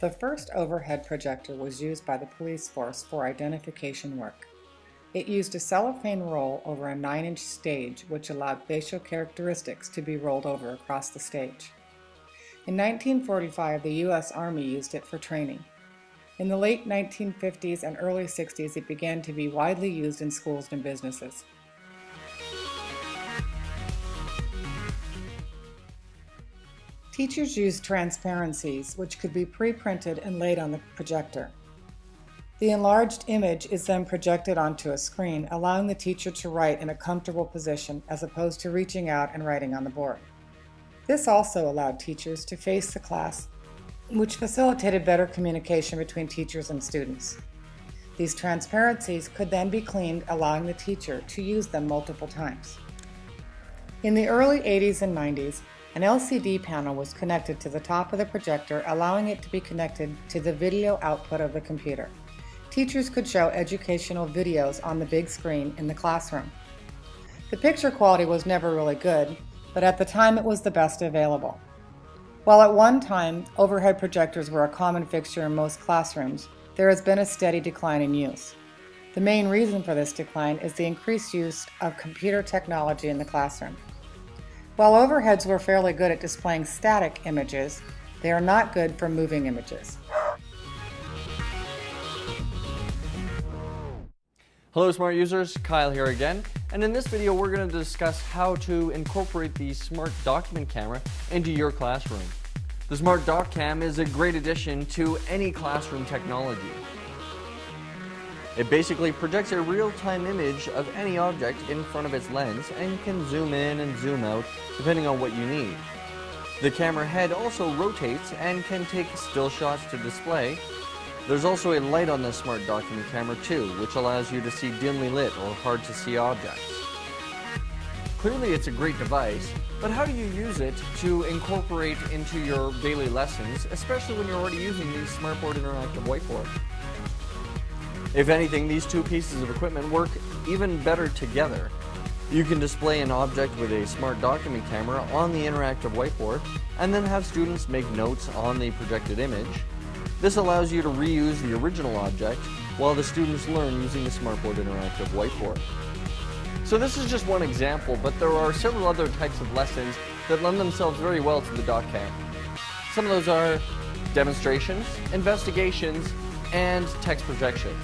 The first overhead projector was used by the police force for identification work. It used a cellophane roll over a 9-inch stage which allowed facial characteristics to be rolled over across the stage. In 1945, the U.S. Army used it for training. In the late 1950s and early 60s, it began to be widely used in schools and businesses. Teachers used transparencies, which could be pre-printed and laid on the projector. The enlarged image is then projected onto a screen, allowing the teacher to write in a comfortable position as opposed to reaching out and writing on the board. This also allowed teachers to face the class, which facilitated better communication between teachers and students. These transparencies could then be cleaned, allowing the teacher to use them multiple times. In the early 80s and 90s, an LCD panel was connected to the top of the projector, allowing it to be connected to the video output of the computer. Teachers could show educational videos on the big screen in the classroom. The picture quality was never really good, but at the time it was the best available. While at one time overhead projectors were a common fixture in most classrooms, there has been a steady decline in use. The main reason for this decline is the increased use of computer technology in the classroom. While overheads were fairly good at displaying static images, they are not good for moving images. Hello smart users, Kyle here again, and in this video we're going to discuss how to incorporate the Smart Document Camera into your classroom. The Smart Doc Cam is a great addition to any classroom technology. It basically projects a real-time image of any object in front of its lens and can zoom in and zoom out depending on what you need. The camera head also rotates and can take still shots to display there's also a light on this smart document camera too, which allows you to see dimly lit or hard to see objects. Clearly it's a great device, but how do you use it to incorporate into your daily lessons, especially when you're already using the Smartboard Interactive Whiteboard? If anything, these two pieces of equipment work even better together. You can display an object with a smart document camera on the interactive whiteboard and then have students make notes on the projected image this allows you to reuse the original object while the students learn using the Smartboard Interactive Whiteboard. So this is just one example, but there are several other types of lessons that lend themselves very well to the DocCam. Some of those are demonstrations, investigations, and text projections.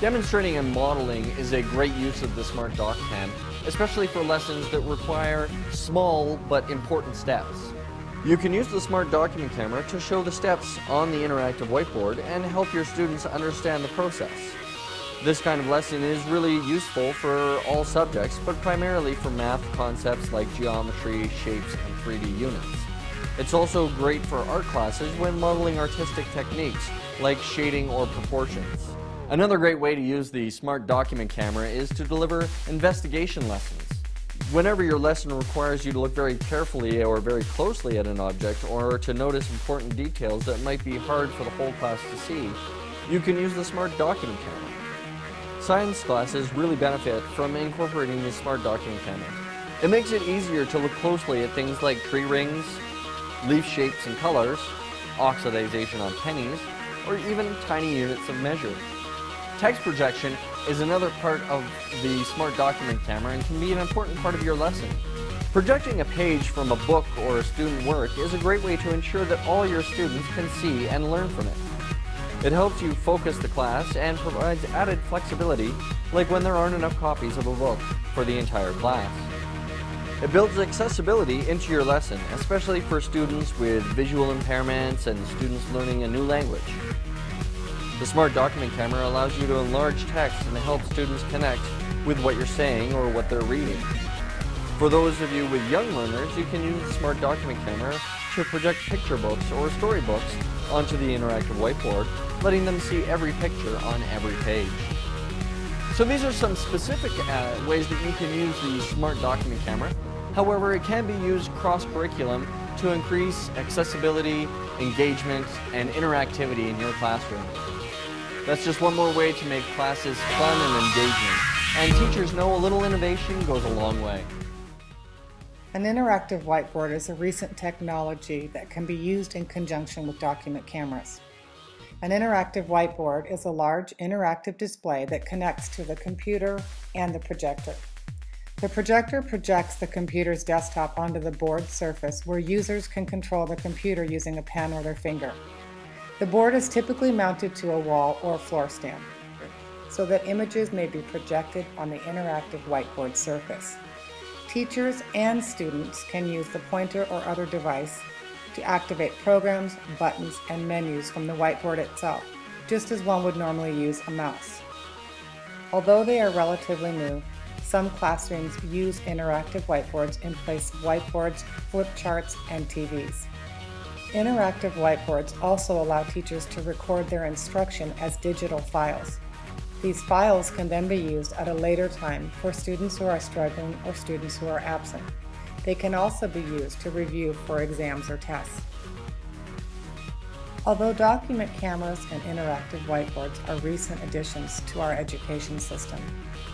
Demonstrating and modeling is a great use of the Smart DocCam, especially for lessons that require small but important steps. You can use the Smart Document Camera to show the steps on the interactive whiteboard and help your students understand the process. This kind of lesson is really useful for all subjects, but primarily for math concepts like geometry, shapes, and 3D units. It's also great for art classes when modeling artistic techniques like shading or proportions. Another great way to use the Smart Document Camera is to deliver investigation lessons. Whenever your lesson requires you to look very carefully or very closely at an object or to notice important details that might be hard for the whole class to see, you can use the Smart Document Camera. Science classes really benefit from incorporating the Smart Document Camera. It makes it easier to look closely at things like tree rings, leaf shapes and colors, oxidization on pennies, or even tiny units of measure. Text projection is another part of the Smart Document Camera and can be an important part of your lesson. Projecting a page from a book or a student work is a great way to ensure that all your students can see and learn from it. It helps you focus the class and provides added flexibility, like when there aren't enough copies of a book for the entire class. It builds accessibility into your lesson, especially for students with visual impairments and students learning a new language. The Smart Document Camera allows you to enlarge text and help students connect with what you're saying or what they're reading. For those of you with young learners, you can use the Smart Document Camera to project picture books or storybooks onto the interactive whiteboard, letting them see every picture on every page. So these are some specific uh, ways that you can use the Smart Document Camera. However, it can be used cross-curriculum to increase accessibility, engagement, and interactivity in your classroom. That's just one more way to make classes fun and engaging. And teachers know a little innovation goes a long way. An interactive whiteboard is a recent technology that can be used in conjunction with document cameras. An interactive whiteboard is a large interactive display that connects to the computer and the projector. The projector projects the computer's desktop onto the board surface where users can control the computer using a pen or their finger. The board is typically mounted to a wall or floor stand so that images may be projected on the interactive whiteboard surface. Teachers and students can use the pointer or other device to activate programs, buttons, and menus from the whiteboard itself, just as one would normally use a mouse. Although they are relatively new, some classrooms use interactive whiteboards in place of whiteboards, flip charts, and TVs. Interactive whiteboards also allow teachers to record their instruction as digital files. These files can then be used at a later time for students who are struggling or students who are absent. They can also be used to review for exams or tests. Although document cameras and interactive whiteboards are recent additions to our education system,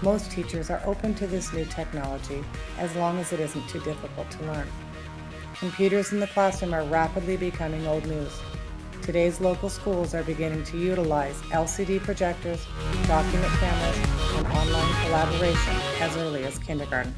most teachers are open to this new technology as long as it isn't too difficult to learn. Computers in the classroom are rapidly becoming old news, Today's local schools are beginning to utilize LCD projectors, document cameras, and online collaboration as early as kindergarten.